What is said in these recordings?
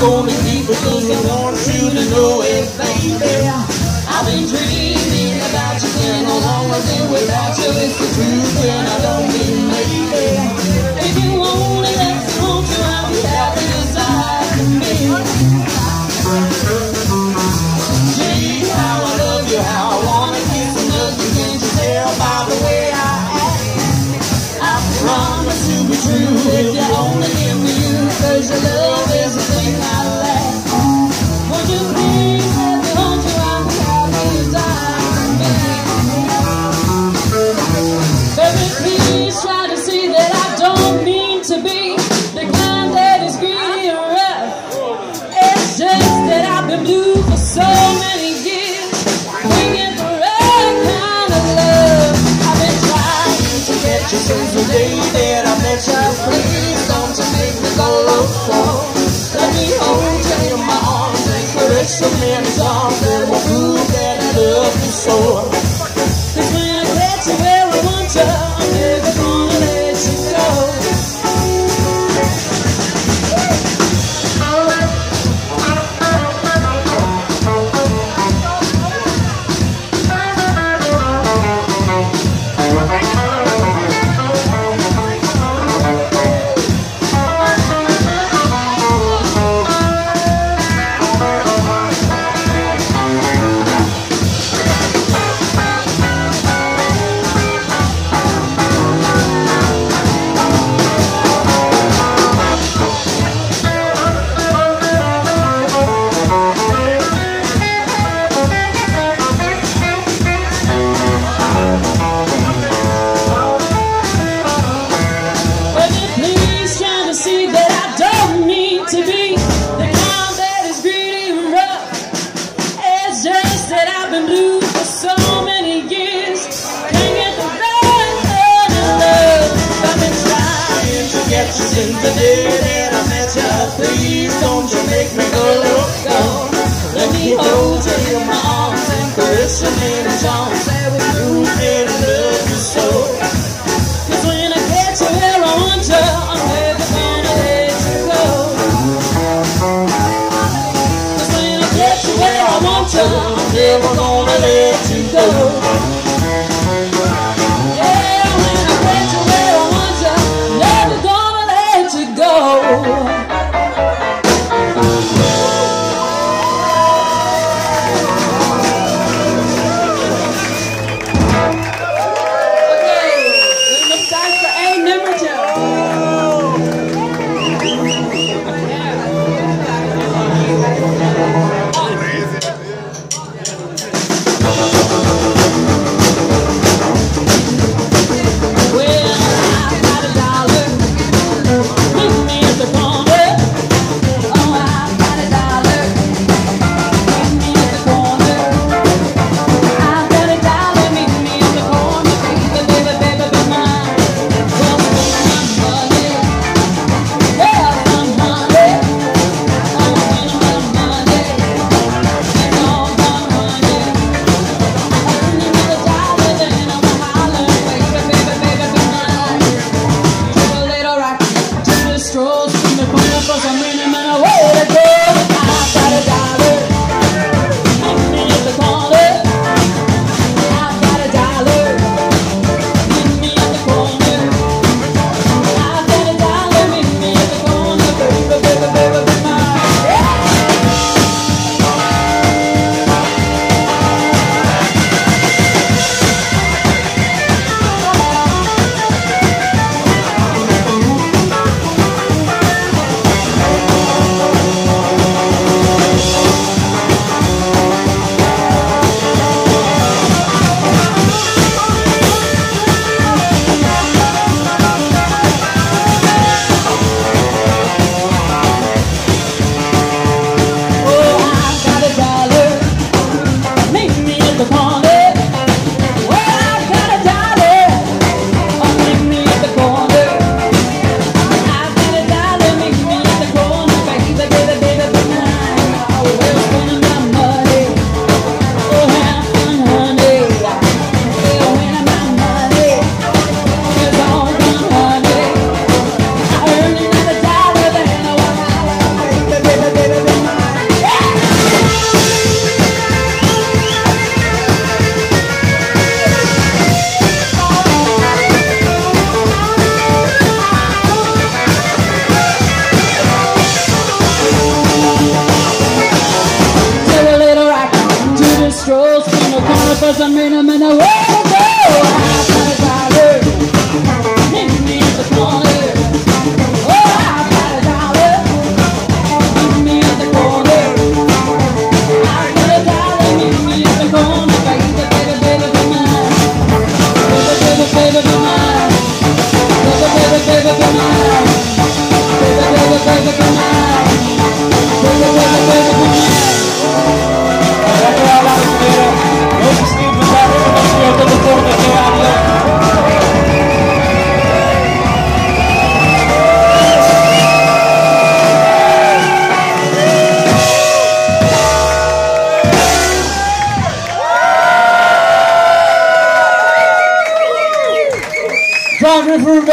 Only people think I want you to know it, baby. I've been dreaming. Since the day that I met you, please don't you make me go, go. Let me hold you in my arms and caress your name and song. Rosa Mena Mena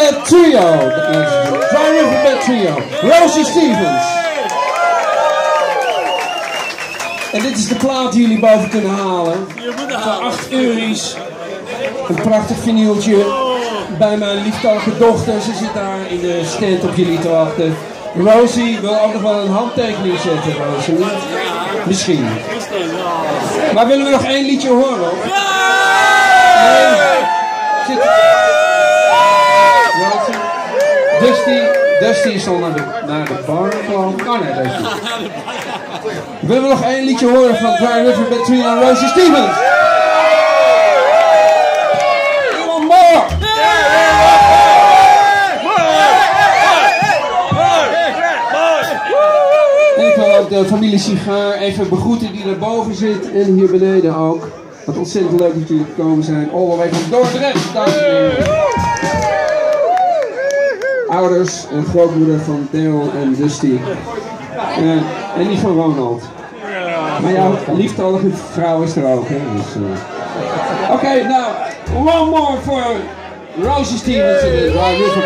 Riverbed Trio. Dry Riverbed Trio. Rosie Stevens. En dit is de plaat die jullie boven kunnen halen. Voor 8 euro's. Een prachtig vinyltje. Bij mijn lieftallige dochter. Ze zit daar in de stand op jullie te wachten. Rosie wil ook nog wel een handtekening zetten. Rosie. Misschien. Maar willen we nog één liedje horen? hoor? Nee. Zit... Rosie. Dusty, is al naar de, naar de bar. Oh nee, Dusty. Willen we nog één liedje horen van Dry River Between en Rosie Stevens? More! En ik wil ook de familie Sigaar even begroeten die daarboven zit en hier beneden ook. Wat ontzettend leuk dat jullie gekomen zijn. All the way van dames en heren. Ouders en grootmoeder van Theo en Dusty. Eh, en die van Ronald. Maar jouw lieftallige vrouw is er ook, hè? Dus, eh. Oké, nou, one more voor Rosie Stevens Dry River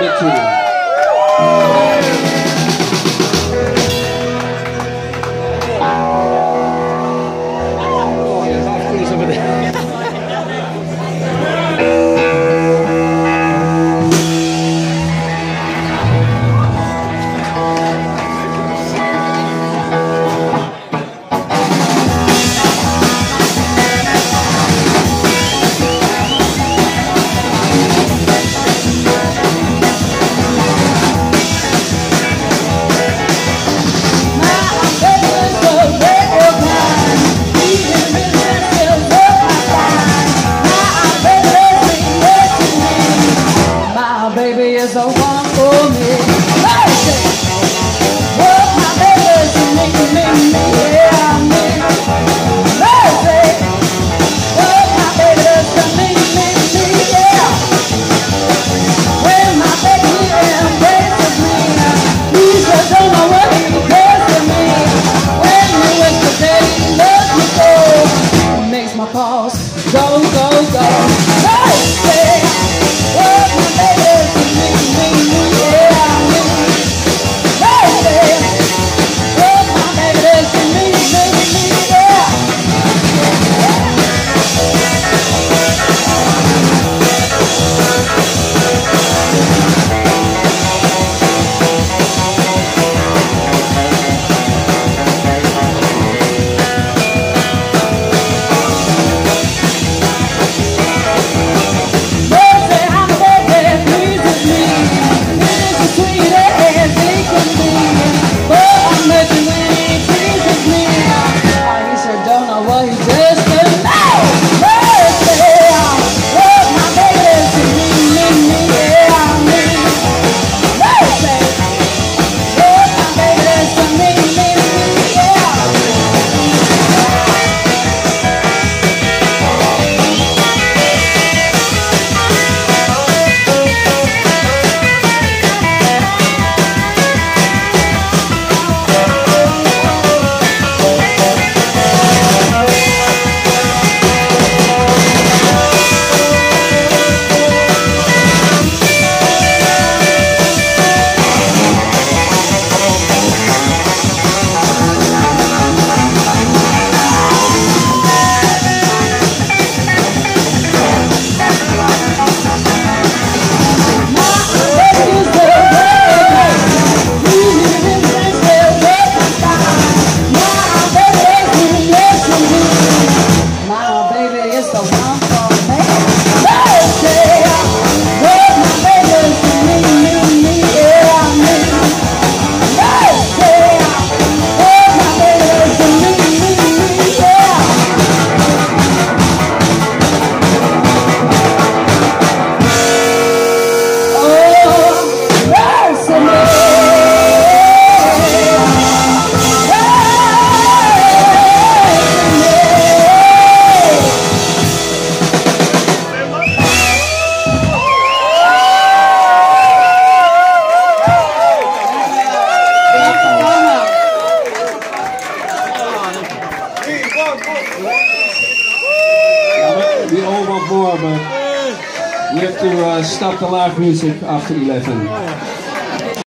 after live music after 11.